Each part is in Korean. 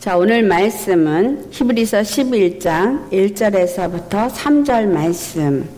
자, 오늘 말씀은 히브리서 11장 1절에서부터 3절 말씀.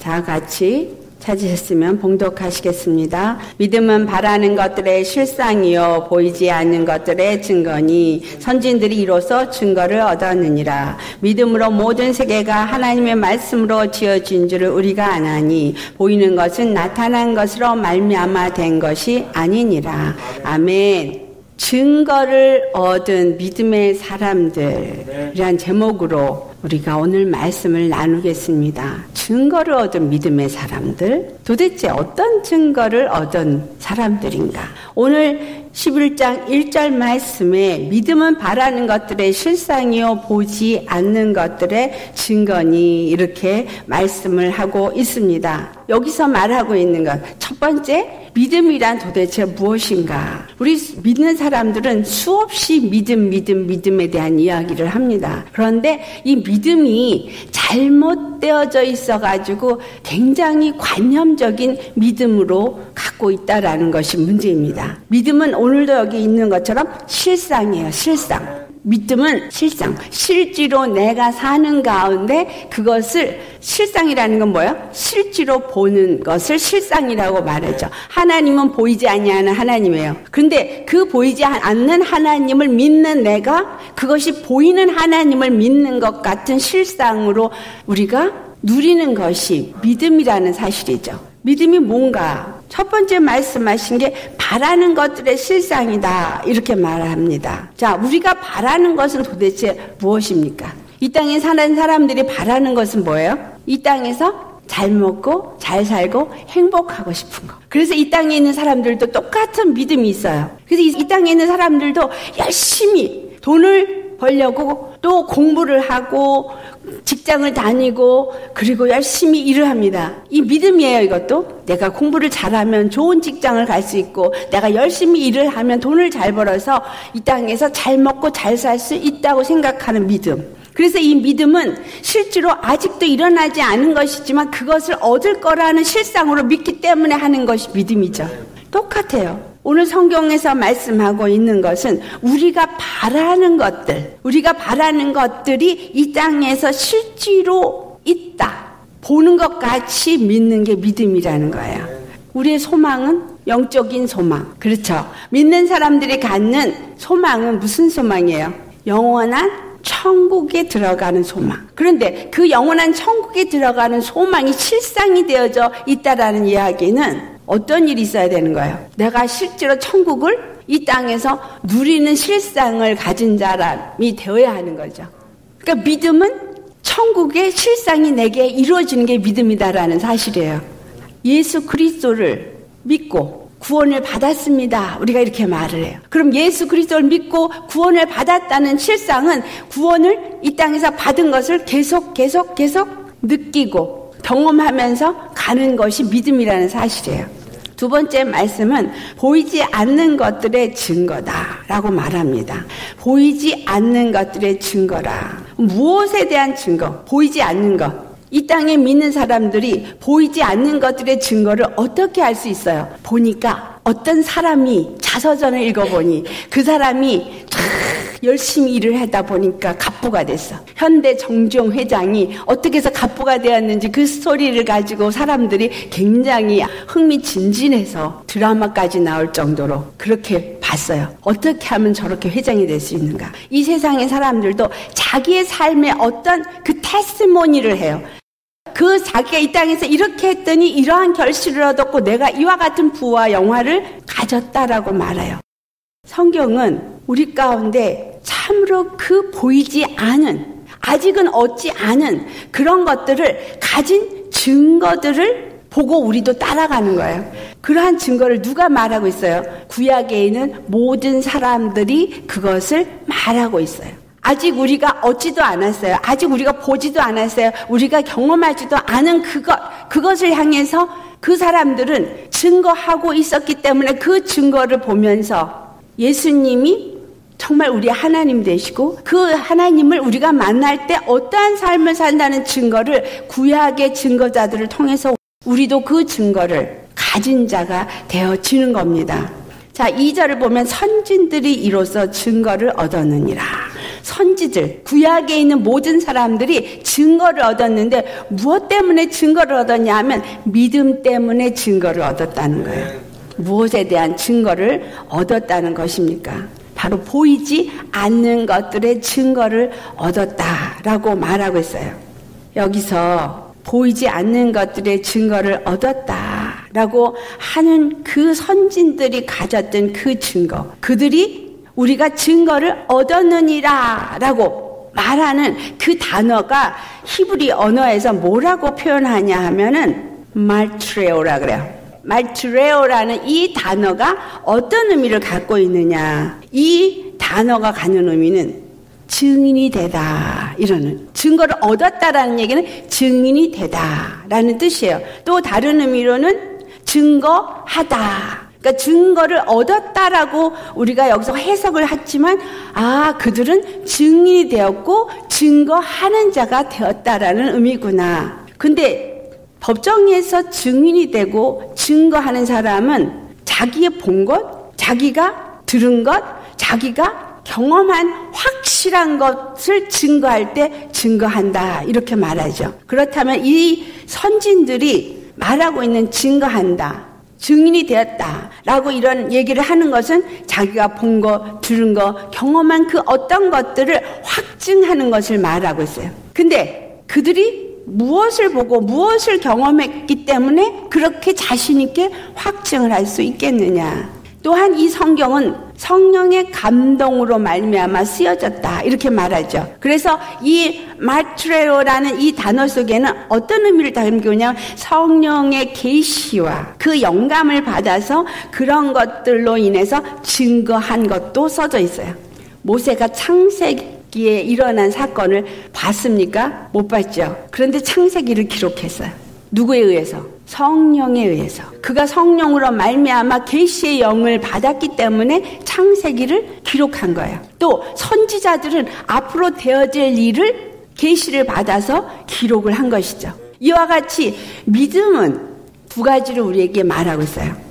자, 같이 찾으셨으면 봉독하시겠습니다. 믿음은 바라는 것들의 실상이요 보이지 않는 것들의 증거니 선진들이 이로써 증거를 얻었느니라. 믿음으로 모든 세계가 하나님의 말씀으로 지어진 줄을 우리가 아나니 보이는 것은 나타난 것으로 말미암아 된 것이 아니니라. 아멘. 증거를 얻은 믿음의 사람들이란 제목으로 우리가 오늘 말씀을 나누겠습니다. 증거를 얻은 믿음의 사람들, 도대체 어떤 증거를 얻은 사람들인가? 오늘 11장 1절 말씀에 믿음은 바라는 것들의 실상이요 보지 않는 것들의 증거니 이렇게 말씀을 하고 있습니다. 여기서 말하고 있는 것 첫 번째 믿음이란 도대체 무엇인가? 우리 믿는 사람들은 수없이 믿음, 믿음, 믿음에 대한 이야기를 합니다. 그런데 이 믿음 이 잘못되어져 있어가지고 굉장히 관념적인 믿음으로 갖고 있다라는 것이 문제입니다. 믿음은 오늘도 여기 있는 것처럼 실상이에요, 실상. 믿음은 실상, 실제로 내가 사는 가운데 그것을 실상이라는 건 뭐예요? 실제로 보는 것을 실상이라고 말하죠. 하나님은 보이지 아니하는 하나님이에요. 그런데 그 보이지 않는 하나님을 믿는 내가 그것이 보이는 하나님을 믿는 것 같은 실상으로 우리가 누리는 것이 믿음이라는 사실이죠. 믿음이 뭔가? 첫 번째 말씀하신 게 바라는 것들의 실상이다. 이렇게 말합니다. 자, 우리가 바라는 것은 도대체 무엇입니까? 이 땅에 사는 사람들이 바라는 것은 뭐예요? 이 땅에서 잘 먹고 잘 살고 행복하고 싶은 거. 그래서 이 땅에 있는 사람들도 똑같은 믿음이 있어요. 그래서 이 땅에 있는 사람들도 열심히 돈을 벌려고 또 공부를 하고 직장을 다니고 그리고 열심히 일을 합니다. 이 믿음이에요, 이것도. 내가 공부를 잘하면 좋은 직장을 갈 수 있고 내가 열심히 일을 하면 돈을 잘 벌어서 이 땅에서 잘 먹고 잘 살 수 있다고 생각하는 믿음. 그래서 이 믿음은 실제로 아직도 일어나지 않은 것이지만 그것을 얻을 거라는 실상으로 믿기 때문에 하는 것이 믿음이죠. 똑같아요. 오늘 성경에서 말씀하고 있는 것은 우리가 바라는 것들, 우리가 바라는 것들이 이 땅에서 실제로 있다. 보는 것 같이 믿는 게 믿음이라는 거예요. 우리의 소망은 영적인 소망. 그렇죠. 믿는 사람들이 갖는 소망은 무슨 소망이에요? 영원한 천국에 들어가는 소망. 그런데 그 영원한 천국에 들어가는 소망이 실상이 되어져 있다라는 이야기는 어떤 일이 있어야 되는 거예요? 내가 실제로 천국을 이 땅에서 누리는 실상을 가진 사람이 되어야 하는 거죠. 그러니까 믿음은 천국의 실상이 내게 이루어지는 게 믿음이다라는 사실이에요. 예수 그리스도를 믿고 구원을 받았습니다. 우리가 이렇게 말을 해요. 그럼 예수 그리스도를 믿고 구원을 받았다는 실상은 구원을 이 땅에서 받은 것을 계속 계속 계속 느끼고 경험하면서 가는 것이 믿음이라는 사실이에요. 두 번째 말씀은 보이지 않는 것들의 증거다라고 말합니다. 보이지 않는 것들의 증거라. 무엇에 대한 증거? 보이지 않는 것. 이 땅에 믿는 사람들이 보이지 않는 것들의 증거를 어떻게 알 수 있어요? 보니까 어떤 사람이 자서전을 읽어보니 그 사람이 열심히 일을 하다 보니까 갑부가 됐어. 현대 정종 회장이 어떻게 해서 갑부가 되었는지 그 스토리를 가지고 사람들이 굉장히 흥미진진해서 드라마까지 나올 정도로 그렇게 봤어요. 어떻게 하면 저렇게 회장이 될 수 있는가? 이 세상의 사람들도 자기의 삶에 어떤 그 테스모니를 해요. 그 자기가 이 땅에서 이렇게 했더니 이러한 결실을 얻었고 내가 이와 같은 부와 영화를 가졌다라고 말해요. 성경은 우리 가운데 참으로 그 보이지 않은, 아직은 얻지 않은 그런 것들을 가진 증거들을 보고 우리도 따라가는 거예요. 그러한 증거를 누가 말하고 있어요? 구약에 있는 모든 사람들이 그것을 말하고 있어요. 아직 우리가 얻지도 않았어요. 아직 우리가 보지도 않았어요. 우리가 경험하지도 않은 그것, 그것을 향해서 그 사람들은 증거하고 있었기 때문에 그 증거를 보면서 예수님이 정말 우리 하나님 되시고 그 하나님을 우리가 만날 때 어떠한 삶을 산다는 증거를 구약의 증거자들을 통해서 우리도 그 증거를 가진 자가 되어지는 겁니다. 자, 2절을 보면 선진들이 이로써 증거를 얻었느니라. 선지들, 구약에 있는 모든 사람들이 증거를 얻었는데 무엇 때문에 증거를 얻었냐 하면 믿음 때문에 증거를 얻었다는 거예요. 무엇에 대한 증거를 얻었다는 것입니까? 바로 보이지 않는 것들의 증거를 얻었다라고 말하고 있어요. 여기서 보이지 않는 것들의 증거를 얻었다라고 하는 그 선진들이 가졌던 그 증거, 그들이 우리가 증거를 얻었느니라 라고 말하는 그 단어가 히브리 언어에서 뭐라고 표현하냐 하면은 말트레오라 그래요. 말트레오라는 이 단어가 어떤 의미를 갖고 있느냐. 이 단어가 갖는 의미는 증인이 되다 이러는 증거를 얻었다라는 얘기는 증인이 되다라는 뜻이에요. 또 다른 의미로는 증거하다 그러니까 증거를 얻었다라고 우리가 여기서 해석을 했지만 아 그들은 증인이 되었고 증거하는 자가 되었다라는 의미구나. 근데 법정에서 증인이 되고 증거하는 사람은 자기의 본 것, 자기가 들은 것, 자기가 경험한 확실한 것을 증거할 때 증거한다. 이렇게 말하죠. 그렇다면 이 선진들이 말하고 있는 증거한다. 증인이 되었다 라고 이런 얘기를 하는 것은 자기가 본 거, 들은 거, 경험한 그 어떤 것들을 확증하는 것을 말하고 있어요. 근데 그들이 무엇을 보고 무엇을 경험했기 때문에 그렇게 자신있게 확증을 할 수 있겠느냐. 또한 이 성경은 성령의 감동으로 말미암아 쓰여졌다 이렇게 말하죠. 그래서 이 마트레로라는 이 단어 속에는 어떤 의미를 있냐면 성령의 계시와 그 영감을 받아서 그런 것들로 인해서 증거한 것도 써져 있어요. 모세가 창세기 에 일어난 사건을 봤습니까? 못 봤죠. 그런데 창세기를 기록했어요. 누구에 의해서? 성령에 의해서. 그가 성령으로 말미암아 계시의 영을 받았기 때문에 창세기를 기록한 거예요. 또 선지자들은 앞으로 되어질 일을 계시를 받아서 기록을 한 것이죠. 이와 같이 믿음은 두 가지를 우리에게 말하고 있어요.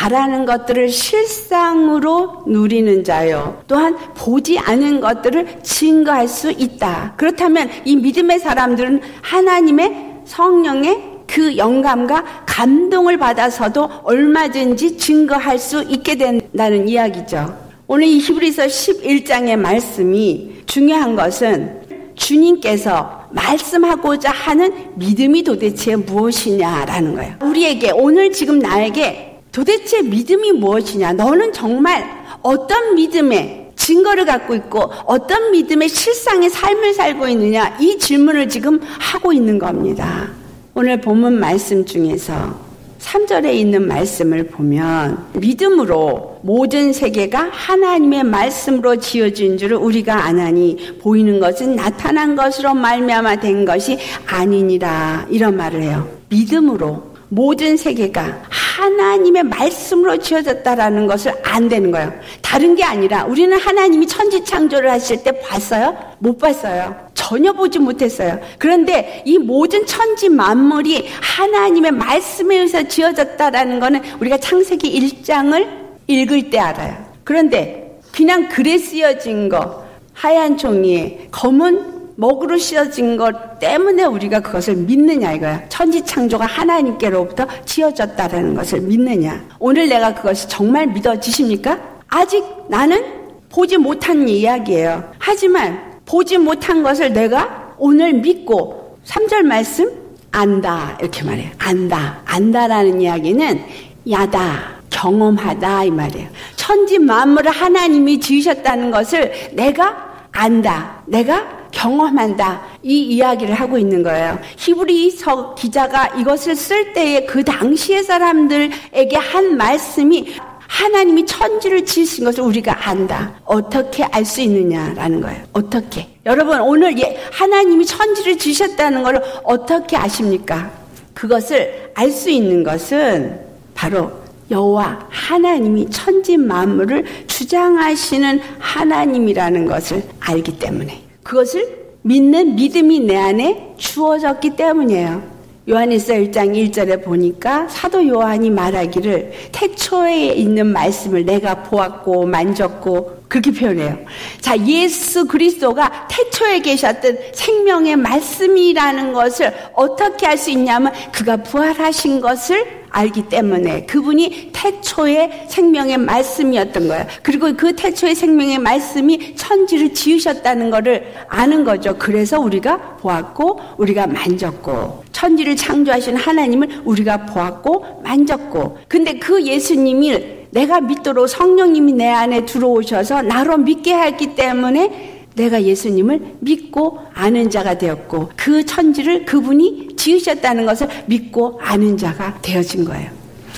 바라는 것들을 실상으로 누리는 자요. 또한 보지 않은 것들을 증거할 수 있다. 그렇다면 이 믿음의 사람들은 하나님의 성령의 그 영감과 감동을 받아서도 얼마든지 증거할 수 있게 된다는 이야기죠. 오늘 이 히브리서 11장의 말씀이 중요한 것은 주님께서 말씀하고자 하는 믿음이 도대체 무엇이냐라는 거예요. 우리에게 오늘 지금 나에게 도대체 믿음이 무엇이냐? 너는 정말 어떤 믿음에 증거를 갖고 있고 어떤 믿음의 실상의 삶을 살고 있느냐? 이 질문을 지금 하고 있는 겁니다. 오늘 본문 말씀 중에서 3절에 있는 말씀을 보면 믿음으로 모든 세계가 하나님의 말씀으로 지어진 줄을 우리가 아나니 보이는 것은 나타난 것으로 말미암아 된 것이 아니니라 이런 말을 해요. 믿음으로 모든 세계가 하나님의 말씀으로 지어졌다라는 것을 안 되는 거예요. 다른 게 아니라 우리는 하나님이 천지 창조를 하실 때 봤어요? 못 봤어요. 전혀 보지 못했어요. 그런데 이 모든 천지 만물이 하나님의 말씀에 의해서 지어졌다라는 것은 우리가 창세기 1장을 읽을 때 알아요. 그런데 그냥 글에 쓰여진 거 하얀 종이에 검은 먹으로 씌어진 것 때문에 우리가 그것을 믿느냐 이거야. 천지 창조가 하나님께로부터 지어졌다라는 것을 믿느냐. 오늘 내가 그것이 정말 믿어지십니까? 아직 나는 보지 못한 이야기예요. 하지만 보지 못한 것을 내가 오늘 믿고 3절 말씀 안다 이렇게 말해요. 안다. 안다라는 이야기는 야다. 경험하다 이 말이에요. 천지 만물을 하나님이 지으셨다는 것을 내가 안다. 내가 경험한다. 이 이야기를 하고 있는 거예요. 히브리서 기자가 이것을 쓸 때에 그 당시의 사람들에게 한 말씀이 하나님이 천지를 지으신 것을 우리가 안다. 어떻게 알 수 있느냐라는 거예요. 어떻게? 여러분 오늘 예, 하나님이 천지를 지으셨다는 걸 어떻게 아십니까? 그것을 알 수 있는 것은 바로 여호와 하나님이 천지 만물을 주장하시는 하나님이라는 것을 알기 때문에 그것을 믿는 믿음이 내 안에 주어졌기 때문이에요. 요한일서 1장 1절에 보니까 사도 요한이 말하기를 태초에 있는 말씀을 내가 보았고 만졌고 그렇게 표현해요. 자, 예수 그리스도가 태초에 계셨던 생명의 말씀이라는 것을 어떻게 할 수 있냐면 그가 부활하신 것을 알기 때문에 그분이 태초의 생명의 말씀이었던 거예요. 그리고 그 태초의 생명의 말씀이 천지를 지으셨다는 것을 아는 거죠. 그래서 우리가 보았고 우리가 만졌고 천지를 창조하신 하나님을 우리가 보았고 만졌고 근데 그 예수님을 내가 믿도록 성령님이 내 안에 들어오셔서 나로 믿게 했기 때문에 내가 예수님을 믿고 아는 자가 되었고 그 천지를 그분이 지으셨다는 것을 믿고 아는 자가 되어진 거예요.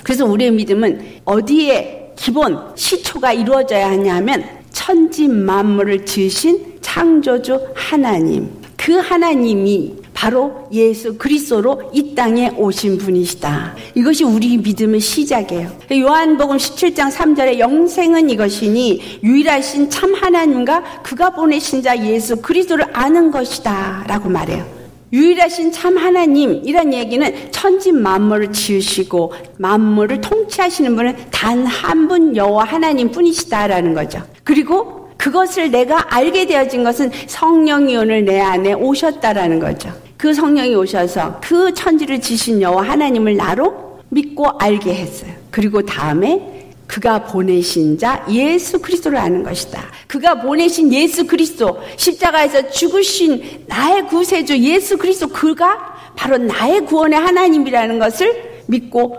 그래서 우리의 믿음은 어디에 기본 시초가 이루어져야 하냐면 천지 만물을 지으신 창조주 하나님 그 하나님이 바로 예수 그리스도로 이 땅에 오신 분이시다. 이것이 우리 믿음의 시작이에요. 요한복음 17장 3절에 영생은 이것이니 유일하신 참 하나님과 그가 보내신 자 예수 그리스도를 아는 것이다. 라고 말해요. 유일하신 참 하나님이란 얘기는 천지 만물을 지으시고 만물을 통치하시는 분은 단 한 분 여호와 하나님 뿐이시다라는 거죠. 그리고 그것을 내가 알게 되어진 것은 성령이 오늘 내 안에 오셨다라는 거죠. 그 성령이 오셔서 그 천지를 지신 여호와 하나님을 나로 믿고 알게 했어요. 그리고 다음에 그가 보내신 자 예수 그리스도를 아는 것이다. 그가 보내신 예수 그리스도 십자가에서 죽으신 나의 구세주 예수 그리스도 그가 바로 나의 구원의 하나님이라는 것을 믿고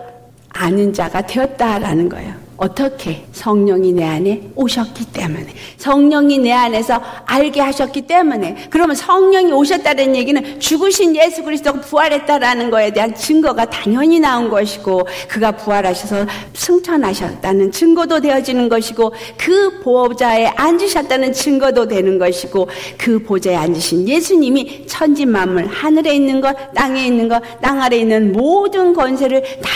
아는 자가 되었다라는 거예요. 어떻게 성령이 내 안에 오셨기 때문에 성령이 내 안에서 알게 하셨기 때문에 그러면 성령이 오셨다는 얘기는 죽으신 예수 그리스도가 부활했다라는 거에 대한 증거가 당연히 나온 것이고 그가 부활하셔서 승천하셨다는 증거도 되어지는 것이고 그 보좌에 앉으셨다는 증거도 되는 것이고 그 보좌에 앉으신 예수님이 천지 만물 하늘에 있는 것 땅에 있는 것 땅 아래 있는 모든 권세를 다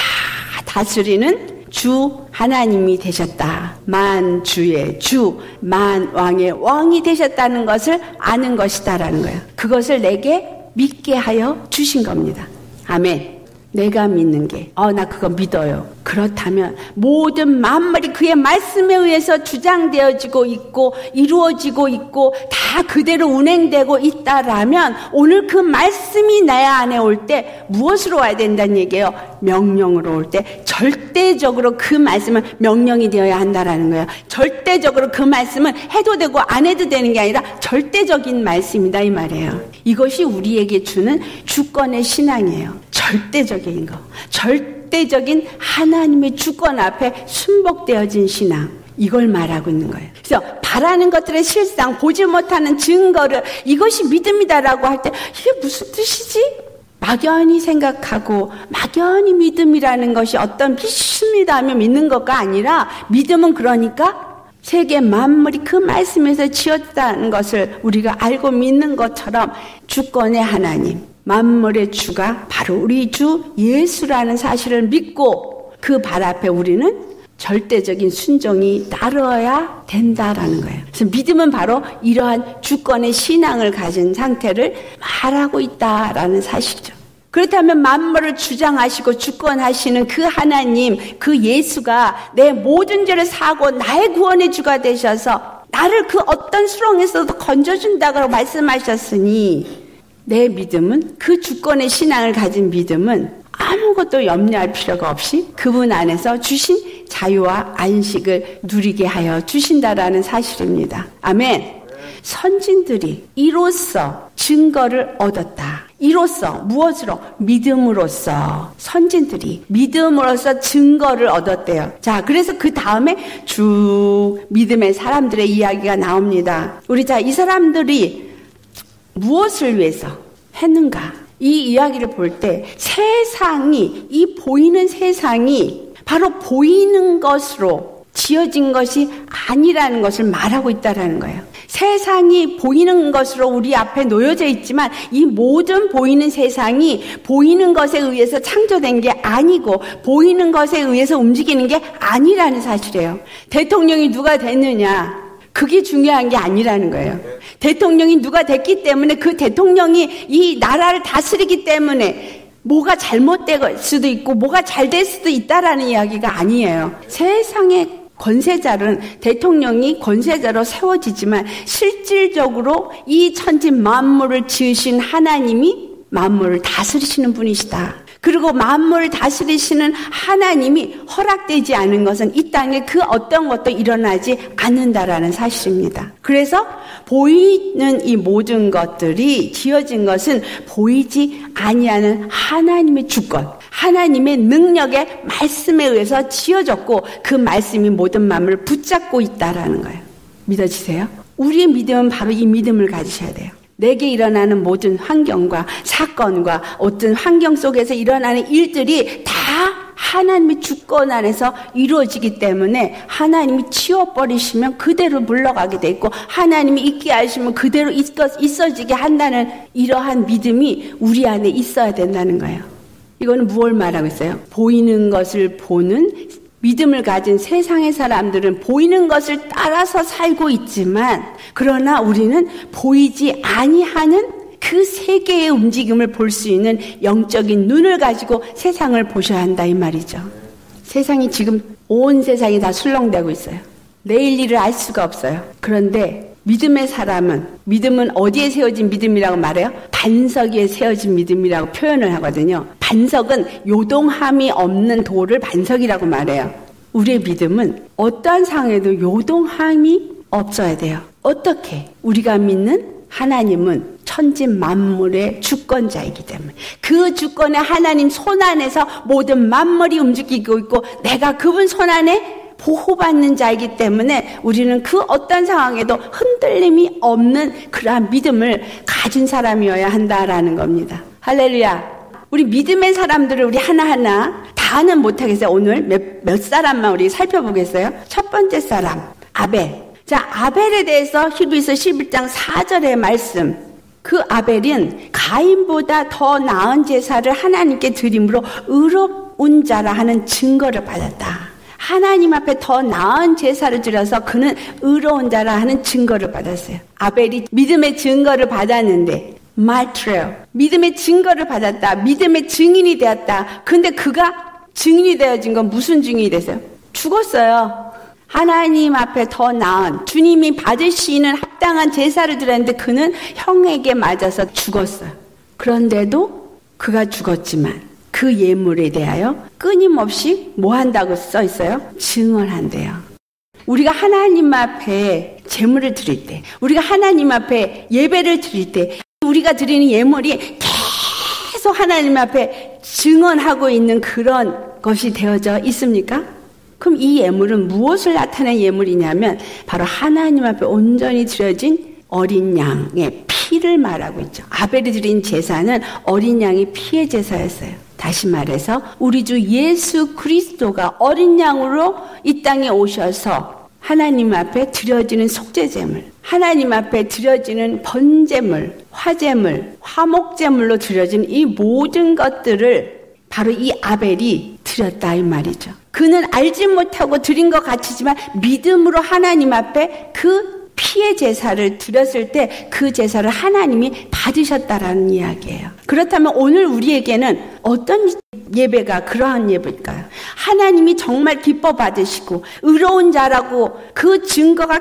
다스리는 주 하나님이 되셨다. 만 주의 주, 만 왕의 왕이 되셨다는 것을 아는 것이다라는 거예요. 그것을 내게 믿게 하여 주신 겁니다. 아멘. 내가 믿는 게, 어, 나 그거 믿어요. 그렇다면 모든 만물이 그의 말씀에 의해서 주장되어지고 있고 이루어지고 있고 다 그대로 운행되고 있다라면 오늘 그 말씀이 내 안에 올 때 무엇으로 와야 된다는 얘기예요? 명령으로 올 때 절대적으로 그 말씀은 명령이 되어야 한다라는 거예요. 절대적으로 그 말씀은 해도 되고 안 해도 되는 게 아니라 절대적인 말씀이다 이 말이에요. 이것이 우리에게 주는 주권의 신앙이에요. 절대적인 거. 절 절대적인 하나님의 주권 앞에 순복되어진 신앙. 이걸 말하고 있는 거예요. 그래서 바라는 것들의 실상, 보지 못하는 증거를 이것이 믿음이다라고 할 때 이게 무슨 뜻이지? 막연히 생각하고 막연히 믿음이라는 것이 어떤 믿습니다 하면 믿는 것가 아니라 믿음은 그러니까 세계 만물이 그 말씀에서 지었다는 것을 우리가 알고 믿는 것처럼 주권의 하나님, 만물의 주가 바로 우리 주 예수라는 사실을 믿고 그 발 앞에 우리는 절대적인 순종이 따르어야 된다라는 거예요. 그래서 믿음은 바로 이러한 주권의 신앙을 가진 상태를 말하고 있다라는 사실이죠. 그렇다면 만물을 주장하시고 주권하시는 그 하나님, 그 예수가 내 모든 죄를 사고 나의 구원의 주가 되셔서 나를 그 어떤 수렁에서도 건져준다고 말씀하셨으니 내 믿음은 그 주권의 신앙을 가진 믿음은 아무것도 염려할 필요가 없이 그분 안에서 주신 자유와 안식을 누리게 하여 주신다라는 사실입니다. 아멘. 선진들이 이로써 증거를 얻었다. 이로써 무엇으로? 믿음으로써 선진들이 믿음으로써 증거를 얻었대요. 자, 그래서 그 다음에 쭉 믿음의 사람들의 이야기가 나옵니다. 우리 자, 이 사람들이 무엇을 위해서 했는가? 이 이야기를 볼 때 세상이, 이 보이는 세상이 바로 보이는 것으로 지어진 것이 아니라는 것을 말하고 있다라는 거예요. 세상이 보이는 것으로 우리 앞에 놓여져 있지만 이 모든 보이는 세상이 보이는 것에 의해서 창조된 게 아니고 보이는 것에 의해서 움직이는 게 아니라는 사실이에요. 대통령이 누가 됐느냐? 그게 중요한 게 아니라는 거예요. 대통령이 누가 됐기 때문에 그 대통령이 이 나라를 다스리기 때문에 뭐가 잘못될 수도 있고 뭐가 잘 될 수도 있다라는 이야기가 아니에요. 세상의 권세자는 대통령이 권세자로 세워지지만 실질적으로 이 천지 만물을 지으신 하나님이 만물을 다스리시는 분이시다. 그리고 만물을 다스리시는 하나님이 허락되지 않은 것은 이 땅에 그 어떤 것도 일어나지 않는다라는 사실입니다. 그래서 보이는 이 모든 것들이 지어진 것은 보이지 아니하는 하나님의 주권, 하나님의 능력의 말씀에 의해서 지어졌고 그 말씀이 모든 만물을 붙잡고 있다라는 거예요. 믿어지세요? 우리의 믿음은 바로 이 믿음을 가지셔야 돼요. 내게 일어나는 모든 환경과 사건과 어떤 환경 속에서 일어나는 일들이 다 하나님의 주권 안에서 이루어지기 때문에 하나님이 치워버리시면 그대로 물러가게 돼 있고 하나님이 있게 하시면 그대로 있어지게 한다는 이러한 믿음이 우리 안에 있어야 된다는 거예요. 이거는 무엇을 말하고 있어요? 보이는 것을 보는 믿음을 가진 세상의 사람들은 보이는 것을 따라서 살고 있지만 그러나 우리는 보이지 아니하는 그 세계의 움직임을 볼 수 있는 영적인 눈을 가지고 세상을 보셔야 한다 이 말이죠. 세상이 지금 온 세상이 다 술렁대고 있어요. 내일 일을 알 수가 없어요. 그런데 믿음의 사람은 믿음은 어디에 세워진 믿음이라고 말해요? 반석 위에 세워진 믿음이라고 표현을 하거든요. 반석은 요동함이 없는 돌을 반석이라고 말해요. 우리의 믿음은 어떠한 상황에도 요동함이 없어야 돼요. 어떻게? 우리가 믿는 하나님은 천지 만물의 주권자이기 때문에 그 주권의 하나님 손 안에서 모든 만물이 움직이고 있고 내가 그분 손 안에 보호받는 자이기 때문에 우리는 그 어떤 상황에도 흔들림이 없는 그러한 믿음을 가진 사람이어야 한다라는 겁니다. 할렐루야. 우리 믿음의 사람들을 우리 하나하나 다는 못하겠어요. 오늘 몇, 몇 사람만 우리 살펴보겠어요. 첫 번째 사람, 아벨. 자, 아벨에 대해서 히브리서 11장 4절의 말씀. 그 아벨은 가인보다 더 나은 제사를 하나님께 드림으로 의로운 자라 하는 증거를 받았다. 하나님 앞에 더 나은 제사를 드려서 그는 의로운 자라 하는 증거를 받았어요. 아벨이 믿음의 증거를 받았는데 마트레어 믿음의 증거를 받았다. 믿음의 증인이 되었다. 근데 그가 증인이 되어진 건 무슨 증인이 됐어요? 죽었어요. 하나님 앞에 더 나은 주님이 받으시는 합당한 제사를 드렸는데 그는 형에게 맞아서 죽었어요. 그런데도 그가 죽었지만 그 예물에 대하여 끊임없이 뭐 한다고 써 있어요? 증언한대요. 우리가 하나님 앞에 재물을 드릴 때, 우리가 하나님 앞에 예배를 드릴 때, 우리가 드리는 예물이 계속 하나님 앞에 증언하고 있는 그런 것이 되어져 있습니까? 그럼 이 예물은 무엇을 나타낸 예물이냐면 바로 하나님 앞에 온전히 드려진 어린 양의 피를 말하고 있죠. 아벨이 드린 제사는 어린 양의 피의 제사였어요. 다시 말해서 우리 주 예수 그리스도가 어린 양으로 이 땅에 오셔서 하나님 앞에 드려지는 속죄제물, 하나님 앞에 드려지는 번제물, 화제물, 화목제물로 드려진 이 모든 것들을 바로 이 아벨이 드렸다 이 말이죠. 그는 알지 못하고 드린 것 같지만 믿음으로 하나님 앞에 그 피의 제사를 드렸을 때 그 제사를 하나님이 받으셨다라는 이야기예요. 그렇다면 오늘 우리에게는 어떤 예배가 그러한 예배일까요? 하나님이 정말 기뻐 받으시고 의로운 자라고 그 증거가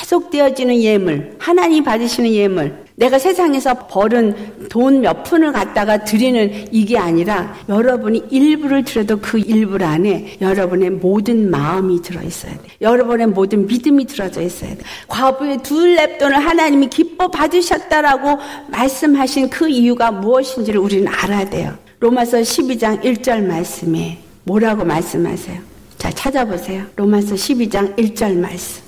계속되어지는 예물, 하나님 받으시는 예물, 내가 세상에서 벌은 돈 몇 푼을 갖다가 드리는 이게 아니라 여러분이 일부를 드려도 그 일부 안에 여러분의 모든 마음이 들어있어야 돼. 여러분의 모든 믿음이 들어져 있어야 돼. 과부의 둘 랩돈을 하나님이 기뻐 받으셨다라고 말씀하신 그 이유가 무엇인지를 우리는 알아야 돼요. 로마서 12장 1절 말씀에 뭐라고 말씀하세요? 자, 찾아보세요. 로마서 12장 1절 말씀.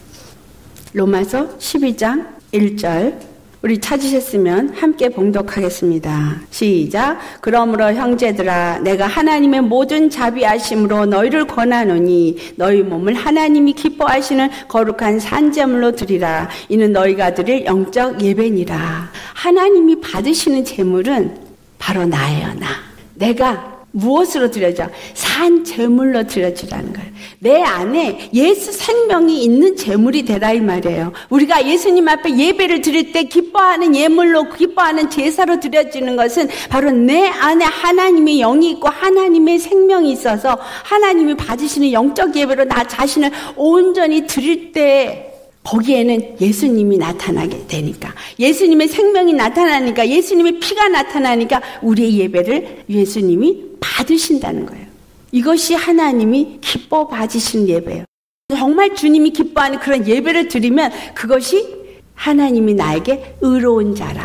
로마서 12장 1절 우리 찾으셨으면 함께 봉독하겠습니다. 시작. 그러므로 형제들아 내가 하나님의 모든 자비하심으로 너희를 권하노니 너희 몸을 하나님이 기뻐하시는 거룩한 산재물로 드리라. 이는 너희가 드릴 영적 예배니라. 하나님이 받으시는 제물은 바로 나예요, 나. 내가 무엇으로 드려져? 산 제물로 드려지라는 거예요. 내 안에 예수 생명이 있는 제물이 되라 이 말이에요. 우리가 예수님 앞에 예배를 드릴 때 기뻐하는 예물로 기뻐하는 제사로 드려지는 것은 바로 내 안에 하나님의 영이 있고 하나님의 생명이 있어서 하나님이 받으시는 영적 예배로 나 자신을 온전히 드릴 때 거기에는 예수님이 나타나게 되니까 예수님의 생명이 나타나니까 예수님의 피가 나타나니까 우리의 예배를 예수님이 받으신다는 거예요. 이것이 하나님이 기뻐 받으신 예배예요. 정말 주님이 기뻐하는 그런 예배를 드리면 그것이 하나님이 나에게 의로운 자라.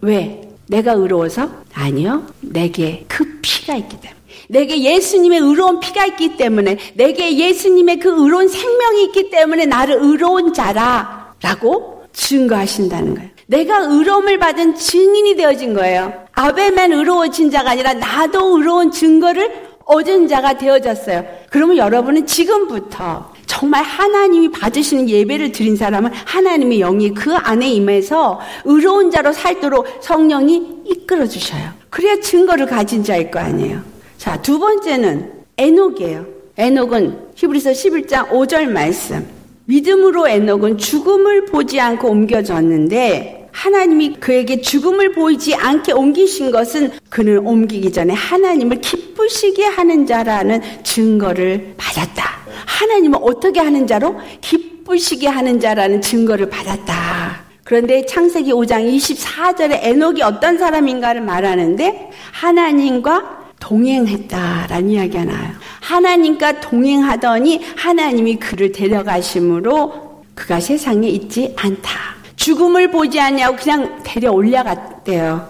왜? 내가 의로워서? 아니요. 내게 그 피가 있기 때문에. 내게 예수님의 의로운 피가 있기 때문에 내게 예수님의 그 의로운 생명이 있기 때문에 나를 의로운 자라 라고 증거하신다는 거예요. 내가 의로움을 받은 증인이 되어진 거예요. 아벨만 의로워진 자가 아니라 나도 의로운 증거를 얻은 자가 되어졌어요. 그러면 여러분은 지금부터 정말 하나님이 받으시는 예배를 드린 사람은 하나님의 영이 그 안에 임해서 의로운 자로 살도록 성령이 이끌어 주셔요. 그래야 증거를 가진 자일 거 아니에요. 자, 두 번째는 에녹이에요. 에녹은 히브리서 11장 5절 말씀. 믿음으로 에녹은 죽음을 보지 않고 옮겨졌는데 하나님이 그에게 죽음을 보이지 않게 옮기신 것은 그는 옮기기 전에 하나님을 기쁘시게 하는 자라는 증거를 받았다. 하나님은 어떻게 하는 자로? 기쁘시게 하는 자라는 증거를 받았다. 그런데 창세기 5장 24절에 에녹이 어떤 사람인가를 말하는데 하나님과 동행했다라는 이야기가 나요. 하나님과 동행하더니 하나님이 그를 데려가심으로 그가 세상에 있지 않다. 죽음을 보지 않냐고 그냥 데려 올려갔대요.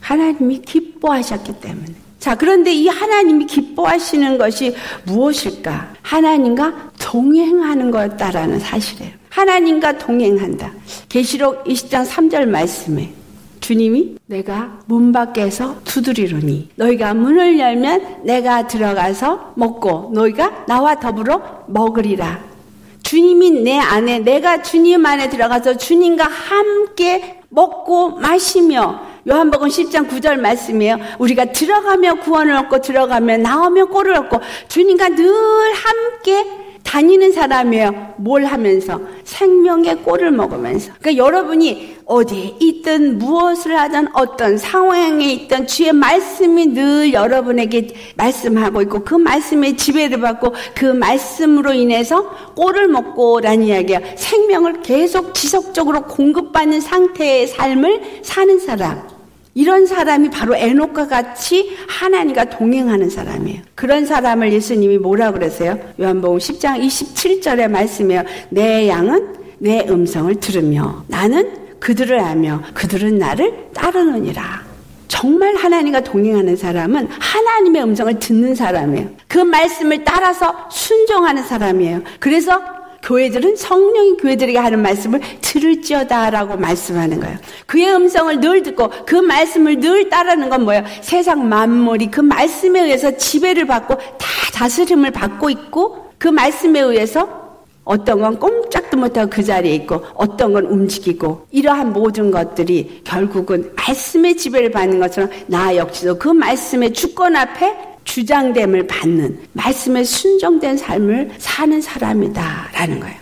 하나님이 기뻐하셨기 때문에. 자, 그런데 이 하나님이 기뻐하시는 것이 무엇일까? 하나님과 동행하는 거였다라는 사실이에요. 하나님과 동행한다. 계시록 20장 3절 말씀에 주님이 내가 문 밖에서 두드리로니 너희가 문을 열면 내가 들어가서 먹고 너희가 나와 더불어 먹으리라. 주님이 내 안에 내가 주님 안에 들어가서 주님과 함께 먹고 마시며 요한복음 10장 9절 말씀이에요. 우리가 들어가며 구원을 얻고 들어가며 나오며 꼴을 얻고 주님과 늘 함께 다니는 사람이에요. 뭘 하면서? 생명의 꼴을 먹으면서. 그러니까 여러분이 어디에 있든 무엇을 하든 어떤 상황에 있든 주의 말씀이 늘 여러분에게 말씀하고 있고 그 말씀에 지배를 받고 그 말씀으로 인해서 꼴을 먹고라는 이야기야. 생명을 계속 지속적으로 공급받는 상태의 삶을 사는 사람. 이런 사람이 바로 에녹과 같이 하나님과 동행하는 사람이에요. 그런 사람을 예수님이 뭐라 그랬어요? 요한복음 10장 27절에 말씀이에요. 내 양은 내 음성을 들으며 나는 그들을 알며 그들은 나를 따르느니라. 정말 하나님과 동행하는 사람은 하나님의 음성을 듣는 사람이에요. 그 말씀을 따라서 순종하는 사람이에요. 그래서 교회들은 성령이 교회들에게 하는 말씀을 들을지어다라고 말씀하는 거예요. 그의 음성을 늘 듣고 그 말씀을 늘 따르는 건 뭐예요? 세상 만물이 그 말씀에 의해서 지배를 받고 다 다스림을 받고 있고 그 말씀에 의해서 어떤 건 꼼짝도 못하고 그 자리에 있고 어떤 건 움직이고 이러한 모든 것들이 결국은 말씀의 지배를 받는 것처럼 나 역시도 그 말씀의 주권 앞에 주장됨을 받는 말씀에 순종된 삶을 사는 사람이다라는 거예요.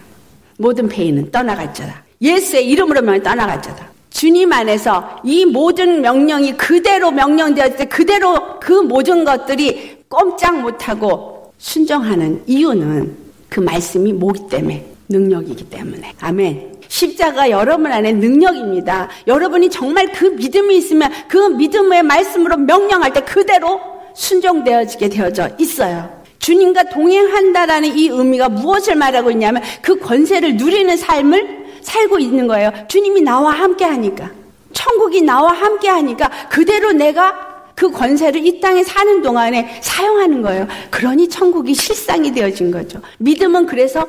모든 페인은 떠나갔잖아. 예수의 이름으로만 떠나갔잖아. 주님 안에서 이 모든 명령이 그대로 명령되었을 때 그대로 그 모든 것들이 꼼짝 못하고 순종하는 이유는 그 말씀이 뭐기 때문에 능력이기 때문에 아멘. 십자가 여러분 안에 능력입니다. 여러분이 정말 그 믿음이 있으면 그 믿음의 말씀으로 명령할 때 그대로 순종되어지게 되어져 있어요. 주님과 동행한다라는 이 의미가 무엇을 말하고 있냐면 그 권세를 누리는 삶을 살고 있는 거예요. 주님이 나와 함께 하니까. 천국이 나와 함께 하니까 그대로 내가 그 권세를 이 땅에 사는 동안에 사용하는 거예요. 그러니 천국이 실상이 되어진 거죠. 믿음은 그래서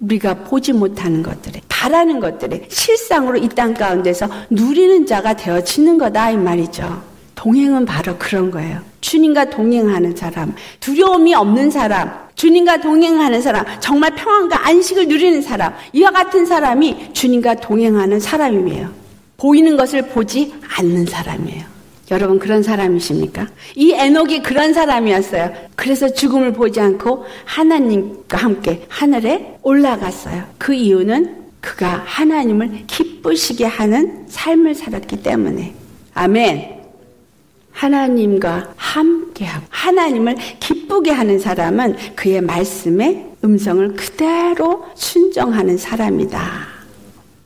우리가 보지 못하는 것들에, 바라는 것들에 실상으로 이 땅 가운데서 누리는 자가 되어지는 거다, 이 말이죠. 동행은 바로 그런 거예요. 주님과 동행하는 사람, 두려움이 없는 사람, 주님과 동행하는 사람, 정말 평안과 안식을 누리는 사람, 이와 같은 사람이 주님과 동행하는 사람이에요. 보이는 것을 보지 않는 사람이에요. 여러분 그런 사람이십니까? 이 에녹이 그런 사람이었어요. 그래서 죽음을 보지 않고 하나님과 함께 하늘에 올라갔어요. 그 이유는 그가 하나님을 기쁘시게 하는 삶을 살았기 때문에. 아멘. 하나님과 함께하고 하나님을 기쁘게 하는 사람은 그의 말씀에 음성을 그대로 순정하는 사람이다.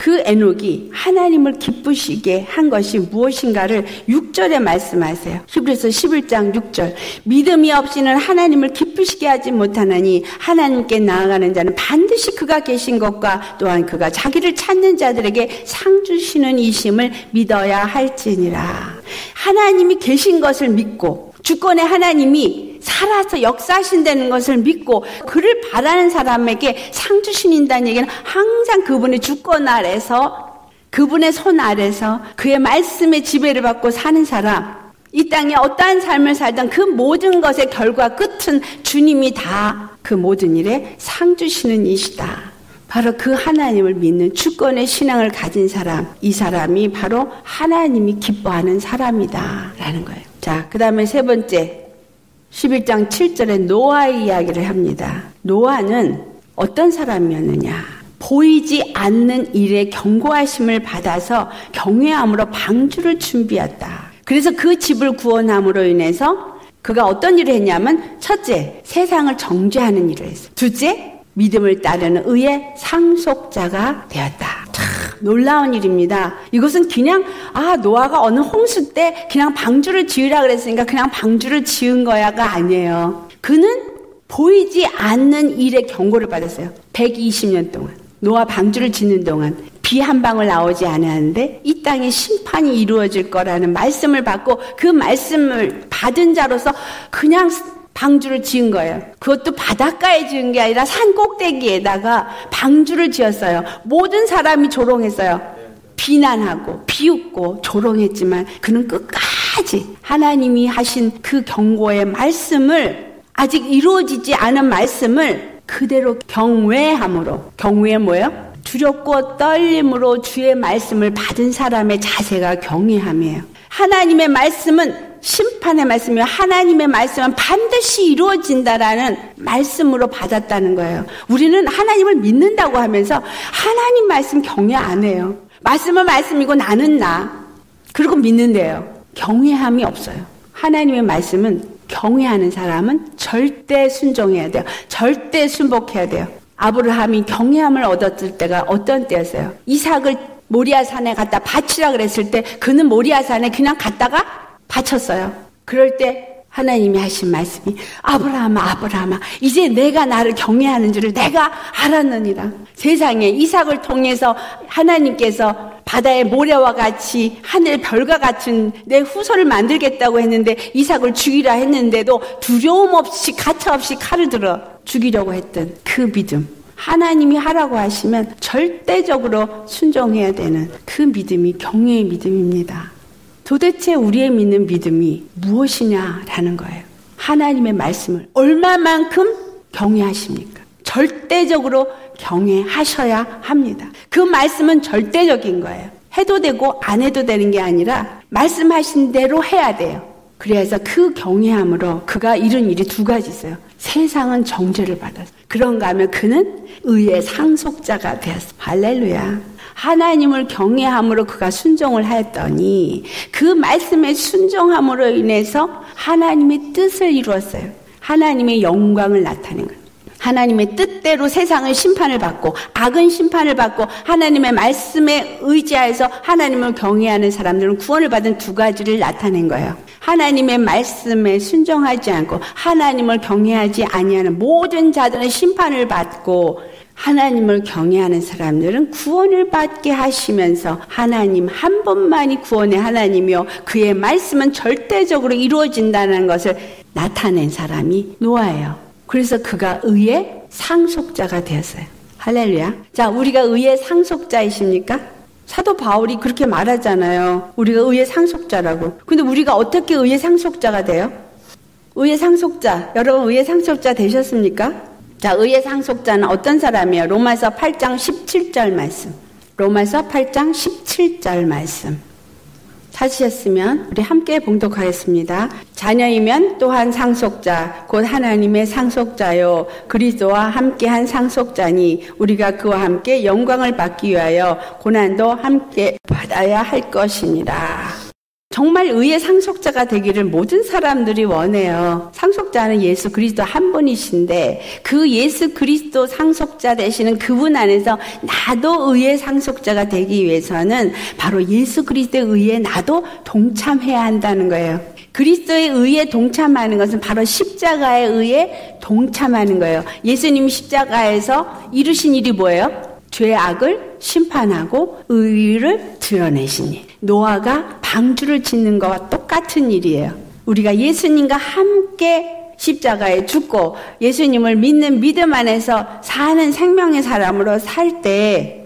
그 에녹이 하나님을 기쁘시게 한 것이 무엇인가를 6절에 말씀하세요. 히브리서 11장 6절. 믿음이 없이는 하나님을 기쁘시게 하지 못하나니 하나님께 나아가는 자는 반드시 그가 계신 것과 또한 그가 자기를 찾는 자들에게 상 주시는 이심을 믿어야 할지니라. 하나님이 계신 것을 믿고 주권의 하나님이 살아서 역사하신다는 것을 믿고 그를 바라는 사람에게 상 주신다는 얘기는 항상 그분의 주권 아래서 그분의 손 아래서 그의 말씀의 지배를 받고 사는 사람 이 땅에 어떠한 삶을 살던 그 모든 것의 결과 끝은 주님이 다 그 모든 일에 상 주시는 이시다. 바로 그 하나님을 믿는 주권의 신앙을 가진 사람, 이 사람이 바로 하나님이 기뻐하는 사람이다. 라는 거예요. 자, 그 다음에 세 번째, 11장 7절에 노아의 이야기를 합니다. 노아는 어떤 사람이었느냐? 보이지 않는 일에 경고하심을 받아서 경외함으로 방주를 준비했다. 그래서 그 집을 구원함으로 인해서 그가 어떤 일을 했냐면 첫째, 세상을 정죄하는 일을 했어. 둘째, 믿음을 따르는 의의 상속자가 되었다. 참 놀라운 일입니다. 이것은 그냥 아 노아가 어느 홍수 때 그냥 방주를 지으라 그랬으니까 그냥 방주를 지은 거야가 아니에요. 그는 보이지 않는 일의 경고를 받았어요. 120년 동안 노아 방주를 짓는 동안 비 한 방울 나오지 않았는데 이 땅에 심판이 이루어질 거라는 말씀을 받고 그 말씀을 받은 자로서 그냥 방주를 지은 거예요. 그것도 바닷가에 지은 게 아니라 산 꼭대기에다가 방주를 지었어요. 모든 사람이 조롱했어요. 비난하고 비웃고 조롱했지만 그는 끝까지 하나님이 하신 그 경고의 말씀을 아직 이루어지지 않은 말씀을 그대로 경외함으로 경외 뭐예요? 두렵고 떨림으로 주의 말씀을 받은 사람의 자세가 경외함이에요. 하나님의 말씀은 심판의 말씀이요. 하나님의 말씀은 반드시 이루어진다라는 말씀으로 받았다는 거예요. 우리는 하나님을 믿는다고 하면서 하나님 말씀 경외 안 해요. 말씀은 말씀이고 나는 나. 그리고 믿는데요. 경외함이 없어요. 하나님의 말씀은 경외하는 사람은 절대 순종해야 돼요. 절대 순복해야 돼요. 아브라함이 경외함을 얻었을 때가 어떤 때였어요? 이삭을 모리아 산에 갖다 바치라 그랬을 때 그는 모리아 산에 그냥 갔다가 바쳤어요. 그럴 때 하나님이 하신 말씀이 아브라함아 아브라함아 이제 내가 나를 경외하는 줄을 내가 알았느니라. 세상에 이삭을 통해서 하나님께서 바다의 모래와 같이 하늘 별과 같은 내 후손을 만들겠다고 했는데 이삭을 죽이라 했는데도 두려움 없이 가차 없이 칼을 들어 죽이려고 했던 그 믿음. 하나님이 하라고 하시면 절대적으로 순종해야 되는 그 믿음이 경외의 믿음입니다. 도대체 우리의 믿는 믿음이 무엇이냐라는 거예요. 하나님의 말씀을 얼마만큼 경외하십니까? 절대적으로 경외하셔야 합니다. 그 말씀은 절대적인 거예요. 해도 되고 안 해도 되는 게 아니라 말씀하신 대로 해야 돼요. 그래서 그 경외함으로 그가 이룬 일이 두 가지 있어요. 세상은 정죄를 받았어. 그런가 하면 그는 의의 상속자가 되었어. 할렐루야. 하나님을 경외함으로 그가 순종을 하였더니 그 말씀에 순종함으로 인해서 하나님의 뜻을 이루었어요. 하나님의 영광을 나타낸 거예요. 하나님의 뜻대로 세상은 심판을 받고 악은 심판을 받고 하나님의 말씀에 의지하여서 하나님을 경외하는 사람들은 구원을 받은 두 가지를 나타낸 거예요. 하나님의 말씀에 순종하지 않고 하나님을 경외하지 아니하는 모든 자들은 심판을 받고 하나님을 경외하는 사람들은 구원을 받게 하시면서 하나님 한 번만이 구원의 하나님이요 그의 말씀은 절대적으로 이루어진다는 것을 나타낸 사람이 노아예요. 그래서 그가 의의 상속자가 되었어요. 할렐루야. 자, 우리가 의의 상속자이십니까? 사도 바울이 그렇게 말하잖아요. 우리가 의의 상속자라고. 근데 우리가 어떻게 의의 상속자가 돼요? 의의 상속자. 여러분 의의 상속자 되셨습니까? 자, 의의 상속자는 어떤 사람이에요? 로마서 8장 17절 말씀. 로마서 8장 17절 말씀. 찾으셨으면 우리 함께 봉독하겠습니다. 자녀이면 또한 상속자, 곧 하나님의 상속자요. 그리스도와 함께한 상속자니 우리가 그와 함께 영광을 받기 위하여 고난도 함께 받아야 할 것입니다. 정말 의의 상속자가 되기를 모든 사람들이 원해요. 상속자는 예수 그리스도 한 분이신데 그 예수 그리스도 상속자 되시는 그분 안에서 나도 의의 상속자가 되기 위해서는 바로 예수 그리스도의 의에 나도 동참해야 한다는 거예요. 그리스도의 의에 동참하는 것은 바로 십자가의 의에 동참하는 거예요. 예수님 십자가에서 이루신 일이 뭐예요? 죄악을 심판하고 의를 드러내신 일. 노아가 방주를 짓는 것과 똑같은 일이에요. 우리가 예수님과 함께 십자가에 죽고 예수님을 믿는 믿음 안에서 사는 생명의 사람으로 살 때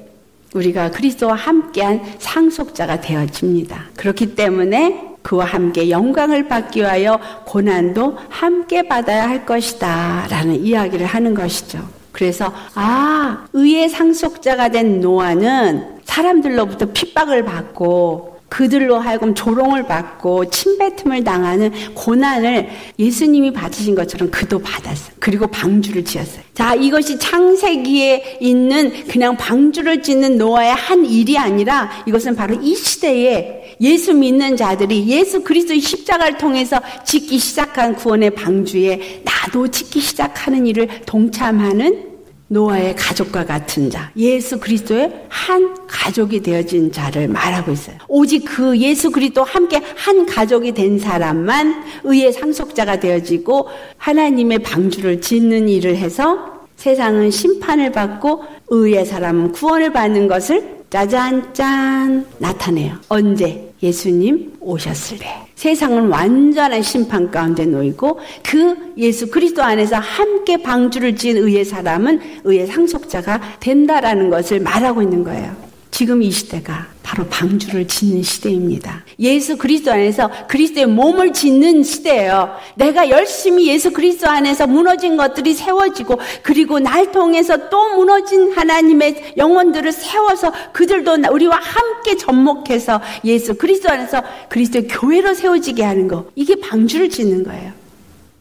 우리가 그리스도와 함께한 상속자가 되어집니다. 그렇기 때문에 그와 함께 영광을 받기 위하여 고난도 함께 받아야 할 것이다. 라는 이야기를 하는 것이죠. 그래서, 아, 의의 상속자가 된 노아는 사람들로부터 핍박을 받고 그들로 하여금 조롱을 받고 침뱉음을 당하는 고난을 예수님이 받으신 것처럼 그도 받았어요. 그리고 방주를 지었어요. 자, 이것이 창세기에 있는 그냥 방주를 짓는 노아의 한 일이 아니라 이것은 바로 이 시대에 예수 믿는 자들이 예수 그리스도의 십자가를 통해서 짓기 시작한 구원의 방주에 나도 짓기 시작하는 일을 동참하는 노아의 가족과 같은 자, 예수 그리스도의 한 가족이 되어진 자를 말하고 있어요. 오직 그 예수 그리스도 함께 한 가족이 된 사람만 의의 상속자가 되어지고 하나님의 방주를 짓는 일을 해서 세상은 심판을 받고 의의 사람은 구원을 받는 것을 짜잔짠 나타내요. 언제? 예수님 오셨을 때. 세상은 완전한 심판 가운데 놓이고 그 예수 그리스도 안에서 함께 방주를 지은 의의 사람은 의의 상속자가 된다라는 것을 말하고 있는 거예요. 지금 이 시대가 바로 방주를 짓는 시대입니다. 예수 그리스도 안에서 그리스도의 몸을 짓는 시대예요. 내가 열심히 예수 그리스도 안에서 무너진 것들이 세워지고 그리고 날 통해서 또 무너진 하나님의 영혼들을 세워서 그들도 우리와 함께 접목해서 예수 그리스도 안에서 그리스도의 교회로 세워지게 하는 거. 이게 방주를 짓는 거예요.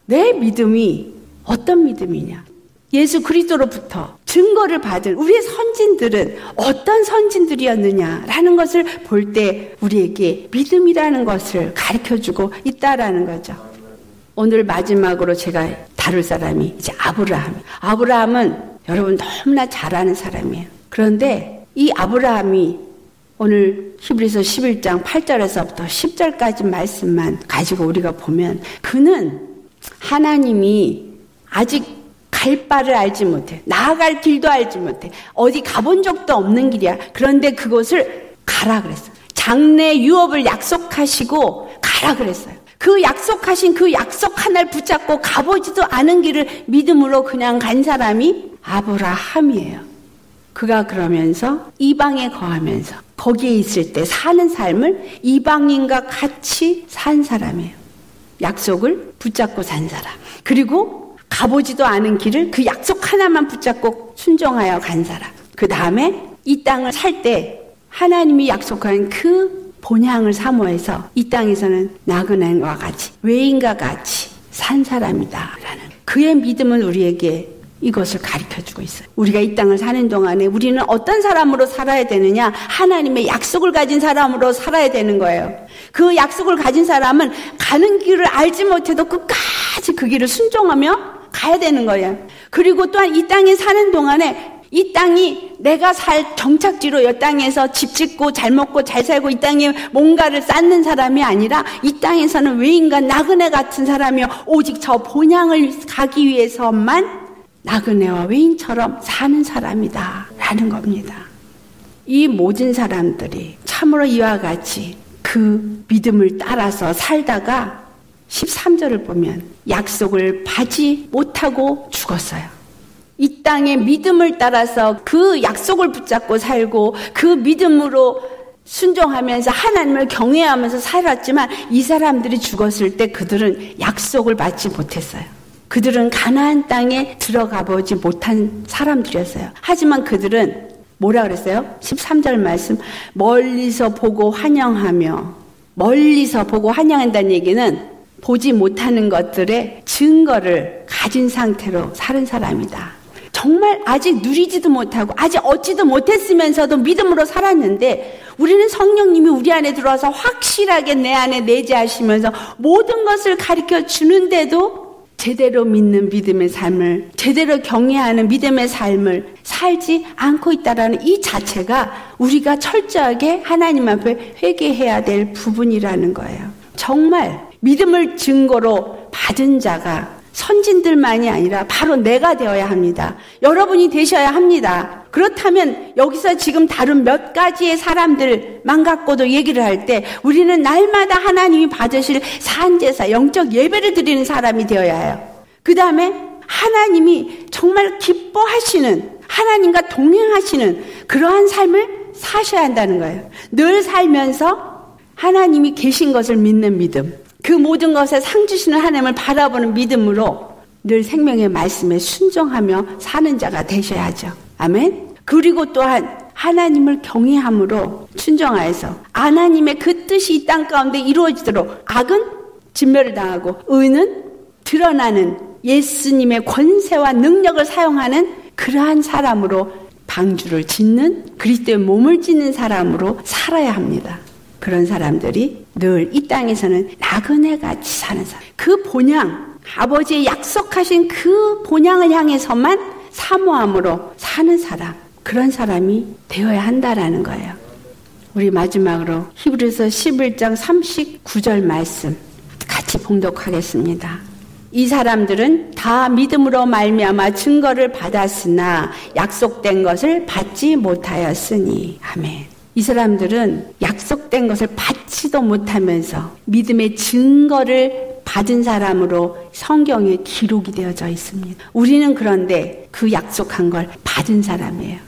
내 믿음이 어떤 믿음이냐? 예수 그리스도로부터 증거를 받은 우리의 선진들은 어떤 선진들이었느냐라는 것을 볼 때 우리에게 믿음이라는 것을 가르쳐 주고 있다라는 거죠. 오늘 마지막으로 제가 다룰 사람이 이제 아브라함. 아브라함은 여러분 너무나 잘 아는 사람이에요. 그런데 이 아브라함이 오늘 히브리서 11장 8절에서부터 10절까지 말씀만 가지고 우리가 보면 그는 하나님이 아직 갈 바를 알지 못해. 나아갈 길도 알지 못해. 어디 가본 적도 없는 길이야. 그런데 그곳을 가라 그랬어. 장래 유업을 약속하시고 가라 그랬어요. 그 약속하신 그 약속 하나를 붙잡고 가보지도 않은 길을 믿음으로 그냥 간 사람이 아브라함이에요. 그가 그러면서 이방에 거하면서 거기에 있을 때 사는 삶을 이방인과 같이 산 사람이에요. 약속을 붙잡고 산 사람. 그리고 가보지도 않은 길을 그 약속 하나만 붙잡고 순종하여 간 사람. 그 다음에 이 땅을 살 때 하나님이 약속한 그 본향을 사모해서 이 땅에서는 나그네와 같이 외인과 같이 산 사람이다. 라는 그의 믿음은 우리에게 이것을 가르쳐 주고 있어요. 우리가 이 땅을 사는 동안에 우리는 어떤 사람으로 살아야 되느냐? 하나님의 약속을 가진 사람으로 살아야 되는 거예요. 그 약속을 가진 사람은 가는 길을 알지 못해도 끝까지 그 길을 순종하며 가야 되는 거예요. 그리고 또한 이 땅에 사는 동안에 이 땅이 내가 살 정착지로 이 땅에서 집 짓고 잘 먹고 잘 살고 이 땅에 뭔가를 쌓는 사람이 아니라 이 땅에서는 외인과 나그네 같은 사람이요. 오직 저 본향을 가기 위해서만 나그네와 외인처럼 사는 사람이다. 라는 겁니다. 이 모든 사람들이 참으로 이와 같이 그 믿음을 따라서 살다가 13절을 보면 약속을 받지 못하고 죽었어요. 이 땅의 믿음을 따라서 그 약속을 붙잡고 살고 그 믿음으로 순종하면서 하나님을 경외하면서 살았지만 이 사람들이 죽었을 때 그들은 약속을 받지 못했어요. 그들은 가나안 땅에 들어가 보지 못한 사람들이었어요. 하지만 그들은 뭐라 그랬어요? 13절 말씀 멀리서 보고 환영하며 멀리서 보고 환영한다는 얘기는 보지 못하는 것들의 증거를 가진 상태로 사는 사람이다. 정말 아직 누리지도 못하고 아직 얻지도 못했으면서도 믿음으로 살았는데 우리는 성령님이 우리 안에 들어와서 확실하게 내 안에 내재하시면서 모든 것을 가르쳐 주는데도 제대로 믿는 믿음의 삶을 제대로 경외하는 믿음의 삶을 살지 않고 있다라는 이 자체가 우리가 철저하게 하나님 앞에 회개해야 될 부분이라는 거예요. 정말 믿음을 증거로 받은 자가 선진들만이 아니라 바로 내가 되어야 합니다. 여러분이 되셔야 합니다. 그렇다면 여기서 지금 다른 몇 가지의 사람들만 갖고도 얘기를 할 때 우리는 날마다 하나님이 받으실 산제사, 영적 예배를 드리는 사람이 되어야 해요. 그 다음에 하나님이 정말 기뻐하시는 하나님과 동행하시는 그러한 삶을 사셔야 한다는 거예요. 늘 살면서 하나님이 계신 것을 믿는 믿음. 그 모든 것에 상 주시는 하나님을 바라보는 믿음으로 늘 생명의 말씀에 순종하며 사는 자가 되셔야죠. 아멘. 그리고 또한 하나님을 경외함으로 순종하여서 하나님의 그 뜻이 이 땅 가운데 이루어지도록 악은 진멸을 당하고 의는 드러나는 예수님의 권세와 능력을 사용하는 그러한 사람으로 방주를 짓는 그리스도의 몸을 짓는 사람으로 살아야 합니다. 그런 사람들이 늘 이 땅에서는 나그네 같이 사는 사람. 그 본향, 아버지의 약속하신 그 본향을 향해서만 사모함으로 사는 사람. 그런 사람이 되어야 한다라는 거예요. 우리 마지막으로 히브리서 11장 39절 말씀 같이 봉독하겠습니다. 이 사람들은 다 믿음으로 말미암아 증거를 받았으나 약속된 것을 받지 못하였으니 아멘. 이 사람들은 약속된 것을 받지도 못하면서 믿음의 증거를 받은 사람으로 성경에 기록이 되어져 있습니다. 우리는 그런데 그 약속한 걸 받은 사람이에요.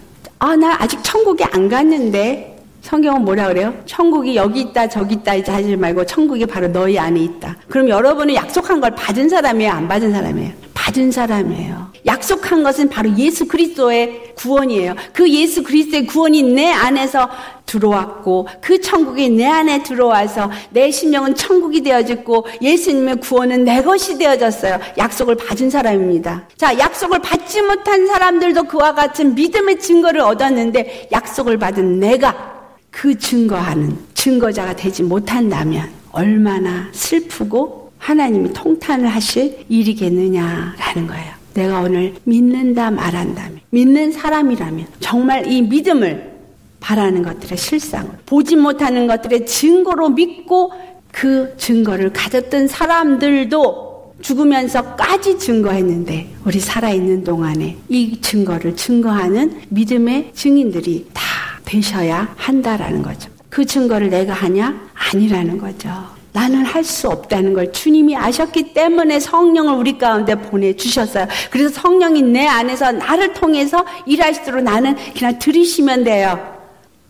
아, 나 아직 천국에 안 갔는데 성경은 뭐라 그래요? 천국이 여기 있다 저기 있다 이제 하지 말고 천국이 바로 너희 안에 있다. 그럼 여러분은 약속한 걸 받은 사람이에요? 안 받은 사람이에요? 받은 사람이에요. 약속한 것은 바로 예수 그리스도의 구원이에요. 그 예수 그리스도의 구원이 내 안에서 들어왔고 그 천국이 내 안에 들어와서 내 심령은 천국이 되어졌고 예수님의 구원은 내 것이 되어졌어요. 약속을 받은 사람입니다. 자, 약속을 받지 못한 사람들도 그와 같은 믿음의 증거를 얻었는데 약속을 받은 내가 그 증거하는 증거자가 되지 못한다면 얼마나 슬프고 하나님이 통탄을 하실 일이겠느냐라는 거예요. 내가 오늘 믿는다 말한다면 믿는 사람이라면 정말 이 믿음을 바라는 것들의 실상을 보지 못하는 것들의 증거로 믿고 그 증거를 가졌던 사람들도 죽으면서까지 증거했는데 우리 살아있는 동안에 이 증거를 증거하는 믿음의 증인들이 다 되셔야 한다라는 거죠. 그 증거를 내가 하냐? 아니라는 거죠. 나는 할 수 없다는 걸 주님이 아셨기 때문에 성령을 우리 가운데 보내주셨어요. 그래서 성령이 내 안에서 나를 통해서 일하시도록 나는 그냥 들이시면 돼요.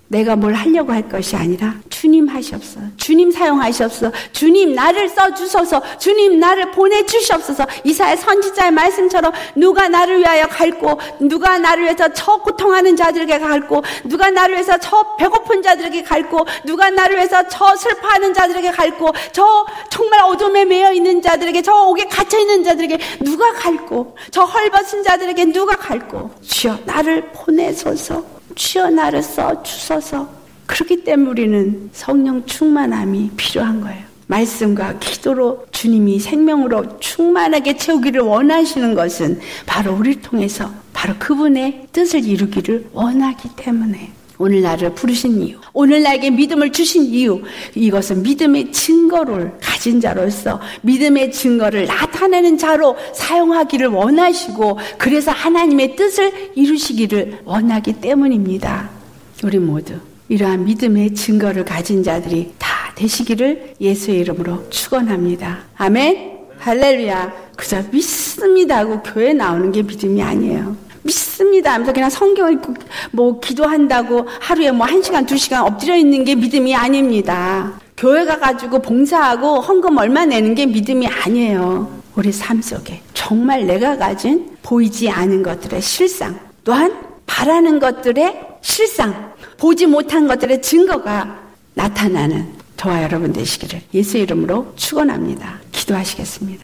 내가 뭘 하려고 할 것이 아니라 주님 하시옵소서. 주님 사용하시옵소서. 주님 나를 써 주소서. 주님 나를 보내 주시옵소서. 이사의 선지자의 말씀처럼 누가 나를 위하여 갈고 누가 나를 위해서 저 고통하는 자들에게 갈고 누가 나를 위해서 저 배고픈 자들에게 갈고 누가 나를 위해서 저 슬퍼하는 자들에게 갈고 저 정말 어둠에 매여 있는 자들에게 저 옥에 갇혀 있는 자들에게 누가 갈고 저 헐벗은 자들에게 누가 갈고 주여 나를 보내소서. 주여 나를 써 주소서. 그렇기 때문에 우리는 성령 충만함이 필요한 거예요. 말씀과 기도로 주님이 생명으로 충만하게 채우기를 원하시는 것은 바로 우리를 통해서 바로 그분의 뜻을 이루기를 원하기 때문에 오늘 나를 부르신 이유, 오늘 나에게 믿음을 주신 이유, 이것은 믿음의 증거를 가진 자로서 믿음의 증거를 나타내는 자로 사용하기를 원하시고, 그래서 하나님의 뜻을 이루시기를 원하기 때문입니다. 우리 모두 이러한 믿음의 증거를 가진 자들이 다 되시기를 예수의 이름으로 축원합니다. 아멘. 할렐루야. 그저 믿습니다 하고 교회 나오는 게 믿음이 아니에요. 믿습니다 하면서 그냥 성경 읽고 뭐 기도한다고 하루에 뭐 한 시간, 두 시간 엎드려 있는 게 믿음이 아닙니다. 교회 가가지고 봉사하고 헌금 얼마 내는 게 믿음이 아니에요. 우리 삶 속에 정말 내가 가진 보이지 않은 것들의 실상 또한 바라는 것들의 실상 보지 못한 것들의 증거가 나타나는 저와 여러분 되시기를 예수 이름으로 축원합니다. 기도하시겠습니다.